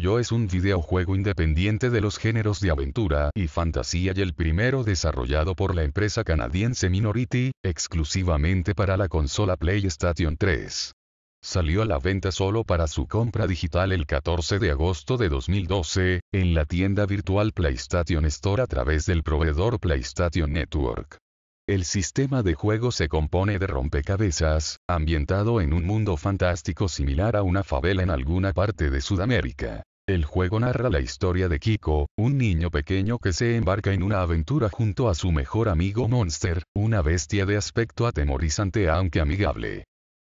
Yo es un videojuego independiente de los géneros de aventura y fantasía y el primero desarrollado por la empresa canadiense Minority, exclusivamente para la consola PlayStation 3. Salió a la venta solo para su compra digital el 14 de agosto de 2012, en la tienda virtual PlayStation Store a través del proveedor PlayStation Network. El sistema de juego se compone de rompecabezas, ambientado en un mundo fantástico similar a una favela en alguna parte de Sudamérica. El juego narra la historia de Kiko, un niño pequeño que se embarca en una aventura junto a su mejor amigo Monster, una bestia de aspecto atemorizante aunque amigable.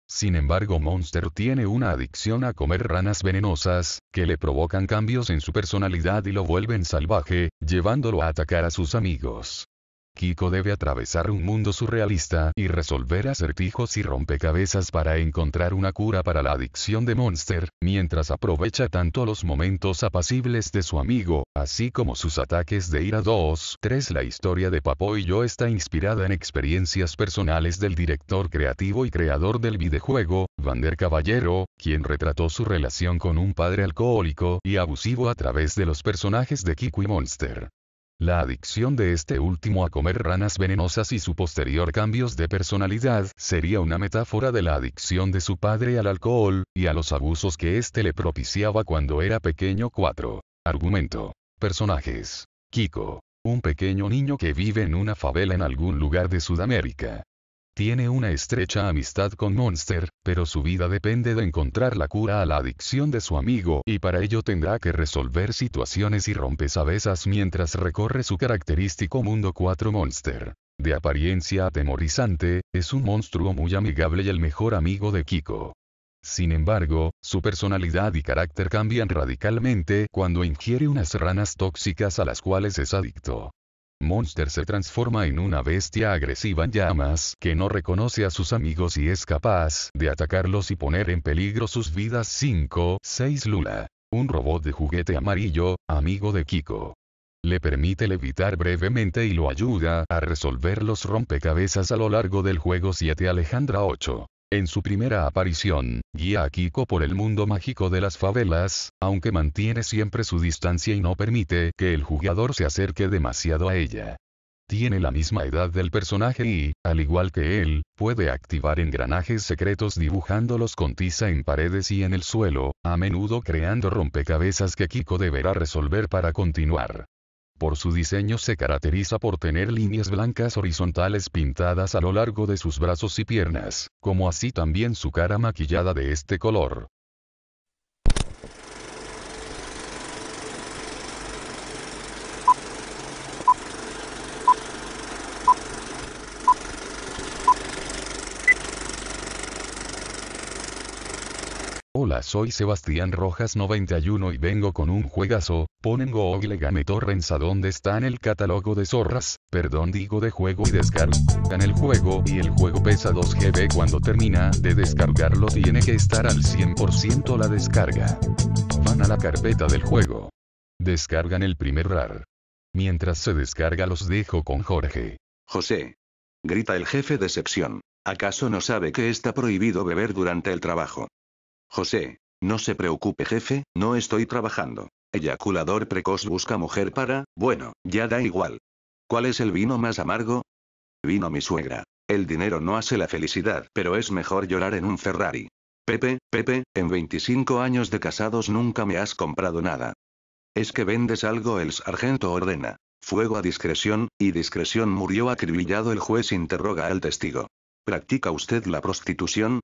Sin embargo Monster tiene una adicción a comer ranas venenosas, que le provocan cambios en su personalidad y lo vuelven salvaje, llevándolo a atacar a sus amigos. Kiko debe atravesar un mundo surrealista y resolver acertijos y rompecabezas para encontrar una cura para la adicción de Monster, mientras aprovecha tanto los momentos apacibles de su amigo, así como sus ataques de ira 2. 3. La historia de Papo y yo está inspirada en experiencias personales del director creativo y creador del videojuego, Vander Caballero, quien retrató su relación con un padre alcohólico y abusivo a través de los personajes de Kiko y Monster. La adicción de este último a comer ranas venenosas y su posterior cambios de personalidad sería una metáfora de la adicción de su padre al alcohol, y a los abusos que éste le propiciaba cuando era pequeño 4. Argumento. Personajes. Kiko. Un pequeño niño que vive en una favela en algún lugar de Sudamérica. Tiene una estrecha amistad con Monster, pero su vida depende de encontrar la cura a la adicción de su amigo y para ello tendrá que resolver situaciones y rompecabezas mientras recorre su característico mundo 4 Monster. De apariencia atemorizante, es un monstruo muy amigable y el mejor amigo de Kiko. Sin embargo, su personalidad y carácter cambian radicalmente cuando ingiere unas ranas tóxicas a las cuales es adicto. Monster se transforma en una bestia agresiva en llamas que no reconoce a sus amigos y es capaz de atacarlos y poner en peligro sus vidas 5. 6 Lula. Un robot de juguete amarillo, amigo de Kiko. Le permite levitar brevemente y lo ayuda a resolver los rompecabezas a lo largo del juego 7 Alejandra 8. En su primera aparición, guía a Kiko por el mundo mágico de las favelas, aunque mantiene siempre su distancia y no permite que el jugador se acerque demasiado a ella. Tiene la misma edad del personaje y, al igual que él, puede activar engranajes secretos dibujándolos con tiza en paredes y en el suelo, a menudo creando rompecabezas que Kiko deberá resolver para continuar. Por su diseño se caracteriza por tener líneas blancas horizontales pintadas a lo largo de sus brazos y piernas, como así también su cara maquillada de este color. Soy Sebastián Rojas 91 y vengo con un juegazo, ponen Google Game Torrents a donde está en el catálogo de zorras, perdón digo de juego y descargan el juego y el juego pesa 2 GB cuando termina de descargarlo tiene que estar al 100% la descarga. Van a la carpeta del juego. Descargan el primer RAR. Mientras se descarga los dejo con Jorge. José. Grita el jefe de sección. ¿Acaso no sabe que está prohibido beber durante el trabajo? José. No se preocupe jefe, no estoy trabajando. Eyaculador precoz busca mujer para, bueno, ya da igual. ¿Cuál es el vino más amargo? Vino mi suegra. El dinero no hace la felicidad, pero es mejor llorar en un Ferrari. Pepe, Pepe, en 25 años de casados nunca me has comprado nada. Es que vendes algo, el sargento ordena. Fuego a discreción, y discreción murió acribillado el juez interroga al testigo. ¿Practica usted la prostitución?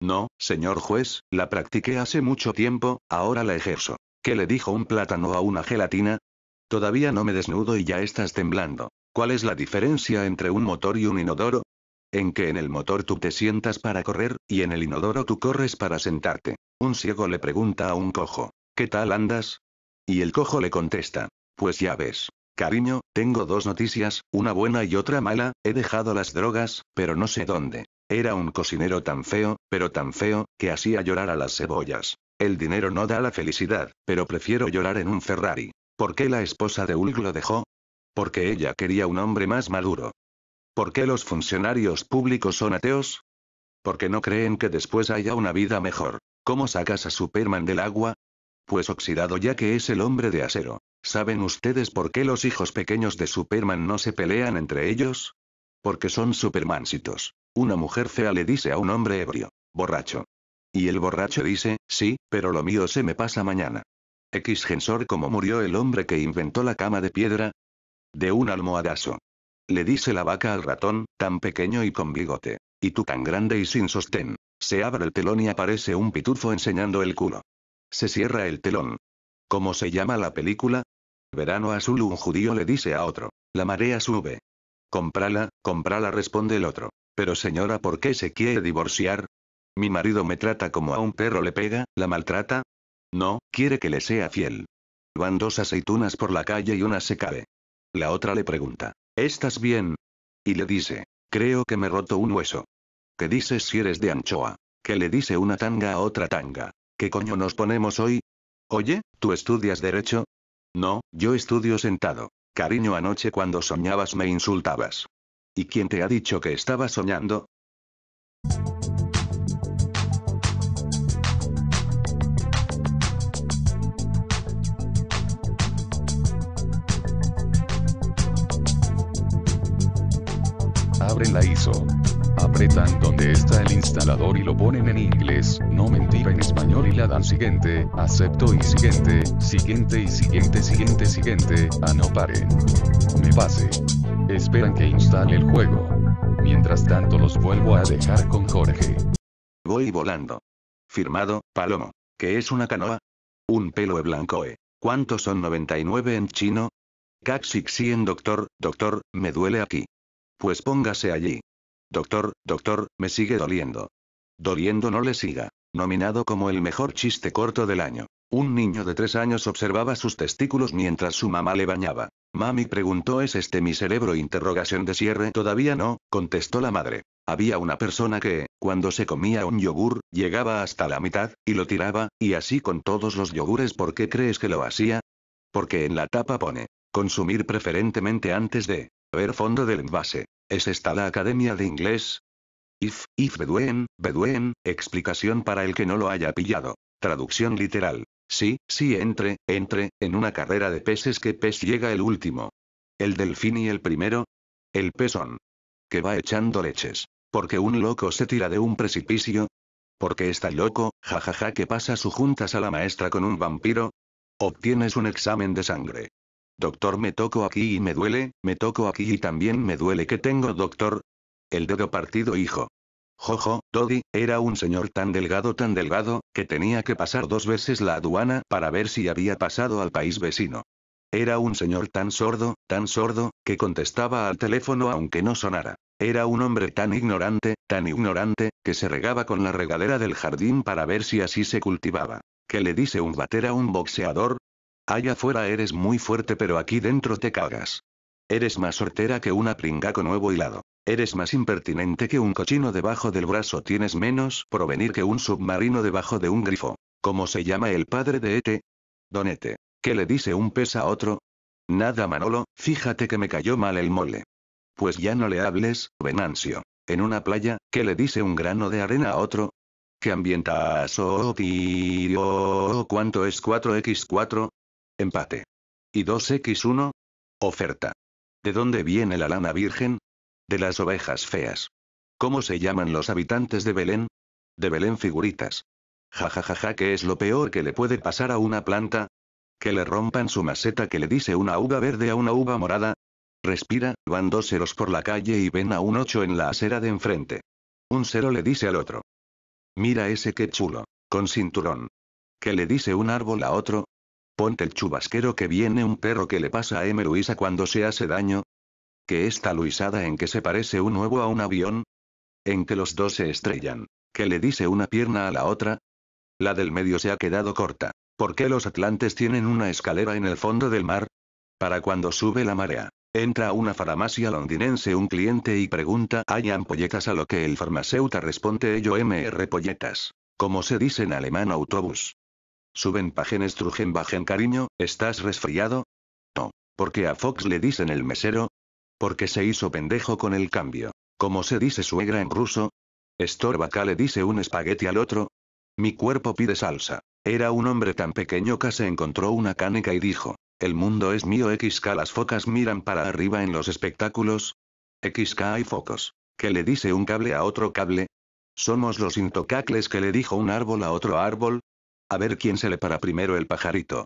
No, señor juez, la practiqué hace mucho tiempo, ahora la ejerzo. ¿Qué le dijo un plátano a una gelatina? Todavía no me desnudo y ya estás temblando. ¿Cuál es la diferencia entre un motor y un inodoro? En que en el motor tú te sientas para correr, y en el inodoro tú corres para sentarte. Un ciego le pregunta a un cojo, ¿qué tal andas? Y el cojo le contesta, pues ya ves. Cariño, tengo dos noticias, una buena y otra mala, he dejado las drogas, pero no sé dónde. Era un cocinero tan feo, pero tan feo, que hacía llorar a las cebollas. El dinero no da la felicidad, pero prefiero llorar en un Ferrari. ¿Por qué la esposa de Ulg lo dejó? Porque ella quería un hombre más maduro. ¿Por qué los funcionarios públicos son ateos? Porque no creen que después haya una vida mejor. ¿Cómo sacas a Superman del agua? Pues oxidado ya que es el hombre de acero. ¿Saben ustedes por qué los hijos pequeños de Superman no se pelean entre ellos? Porque son supermansitos. Una mujer fea le dice a un hombre ebrio, borracho. Y el borracho dice, sí, pero lo mío se me pasa mañana. X Gensor ¿cómo murió el hombre que inventó la cama de piedra? De un almohadazo. Le dice la vaca al ratón, tan pequeño y con bigote. Y tú tan grande y sin sostén. Se abre el telón y aparece un pitufo enseñando el culo. Se cierra el telón. ¿Cómo se llama la película? Verano azul un judío le dice a otro. La marea sube. Comprala, comprala responde el otro. Pero señora, ¿por qué se quiere divorciar? Mi marido me trata como a un perro le pega, ¿la maltrata? No, quiere que le sea fiel. Van dos aceitunas por la calle y una se cae. La otra le pregunta. ¿Estás bien? Y le dice. Creo que me roto un hueso. ¿Qué dices si eres de anchoa? ¿Qué le dice una tanga a otra tanga? ¿Qué coño nos ponemos hoy? Oye, ¿tú estudias derecho? No, yo estudio sentado. Cariño, anoche cuando soñabas me insultabas. ¿Y quién te ha dicho que estaba soñando? Abren la ISO. Apretan donde está el instalador y lo ponen en inglés, no mentira en español y la dan siguiente, acepto y siguiente, siguiente y siguiente, siguiente, siguiente, a no paren. Me pase. Esperan que instale el juego. Mientras tanto los vuelvo a dejar con Jorge. Voy volando. Firmado, Palomo. ¿Qué es una canoa? Un pelo blanco, ¿eh? ¿Cuántos son 99 en chino? Caxixien doctor, doctor, me duele aquí. Pues póngase allí. Doctor, doctor, me sigue doliendo. Doliendo no le siga. Nominado como el mejor chiste corto del año. Un niño de tres años observaba sus testículos mientras su mamá le bañaba. Mami preguntó ¿es este mi cerebro? Interrogación de cierre. Todavía no, contestó la madre. Había una persona que, cuando se comía un yogur, llegaba hasta la mitad, y lo tiraba, y así con todos los yogures. ¿Por qué crees que lo hacía? Porque en la tapa pone, consumir preferentemente antes de ver fondo del envase. ¿Es esta la academia de inglés? If, if beduen, beduen, explicación para el que no lo haya pillado. Traducción literal. Sí, sí, entre, entre, en una carrera de peces que pez llega el último. El delfín y el primero. El pezón. Que va echando leches. Porque un loco se tira de un precipicio. Porque está loco, jajaja que pasa su juntas a la maestra con un vampiro. Obtienes un examen de sangre. Doctor, me toco aquí y me duele, me toco aquí y también me duele que tengo, doctor. El dedo partido, hijo. Jojo, Dodi, era un señor tan delgado, tan delgado, que tenía que pasar dos veces la aduana para ver si había pasado al país vecino. Era un señor tan sordo, tan sordo, que contestaba al teléfono aunque no sonara. Era un hombre tan ignorante, tan ignorante, que se regaba con la regadera del jardín para ver si así se cultivaba. ¿Qué le dice un bater a un boxeador? Allá afuera eres muy fuerte pero aquí dentro te cagas. Eres más sortera que una pringa con nuevo hilado. Eres más impertinente que un cochino debajo del brazo. Tienes menos provenir que un submarino debajo de un grifo. ¿Cómo se llama el padre de Ete? Donete. ¿Qué le dice un pez a otro? Nada Manolo, fíjate que me cayó mal el mole. Pues ya no le hables, Venancio. En una playa, ¿qué le dice un grano de arena a otro? ¿Qué ambientazo, tío? ¿Cuánto es 4x4? Empate. ¿Y 2x1? Oferta. ¿De dónde viene la lana virgen? De las ovejas feas. ¿Cómo se llaman los habitantes de Belén? De Belén figuritas. Ja ja ja ja, ¿qué es lo peor que le puede pasar a una planta? Que le rompan su maceta que le dice una uva verde a una uva morada. Respira, van dos ceros por la calle y ven a un ocho en la acera de enfrente. Un cero le dice al otro. Mira ese qué chulo, con cinturón. ¿Qué le dice un árbol a otro? Ponte el chubasquero que viene un perro que le pasa a M. Luisa cuando se hace daño. ¿Qué está Luisada en que se parece un huevo a un avión? En que los dos se estrellan. ¿Qué le dice una pierna a la otra? La del medio se ha quedado corta. ¿Por qué los atlantes tienen una escalera en el fondo del mar? Para cuando sube la marea. Entra a una farmacia londinense un cliente y pregunta ¿hay ampolletas? A lo que el farmacéutico responde ello MR polletas. Como se dice en alemán autobús. Suben páginas trujen bajen cariño, ¿estás resfriado? No. ¿Por qué a Fox le dicen el mesero? Porque se hizo pendejo con el cambio. ¿Cómo se dice suegra en ruso? Estorbaca le dice un espagueti al otro. Mi cuerpo pide salsa. Era un hombre tan pequeño que se encontró una caneca y dijo. El mundo es mío XK las focas miran para arriba en los espectáculos. XK hay focos. ¿Qué le dice un cable a otro cable? Somos los intocacles que le dijo un árbol a otro árbol. A ver quién se le para primero el pajarito.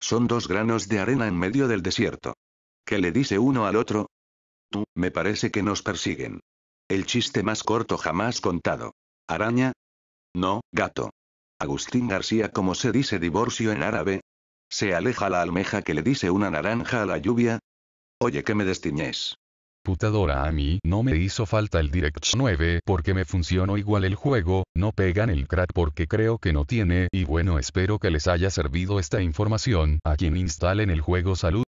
Son dos granos de arena en medio del desierto. ¿Qué le dice uno al otro? Tú, me parece que nos persiguen. El chiste más corto jamás contado. ¿Araña? No, gato. Agustín García, ¿cómo se dice divorcio en árabe? ¿Se aleja la almeja que le dice una naranja a la lluvia? Oye, que me destiñes. Putadora a mí no me hizo falta el Direct 9 porque me funcionó igual el juego, no pegan el crack porque creo que no tiene y bueno espero que les haya servido esta información a quien instalen el juego salud.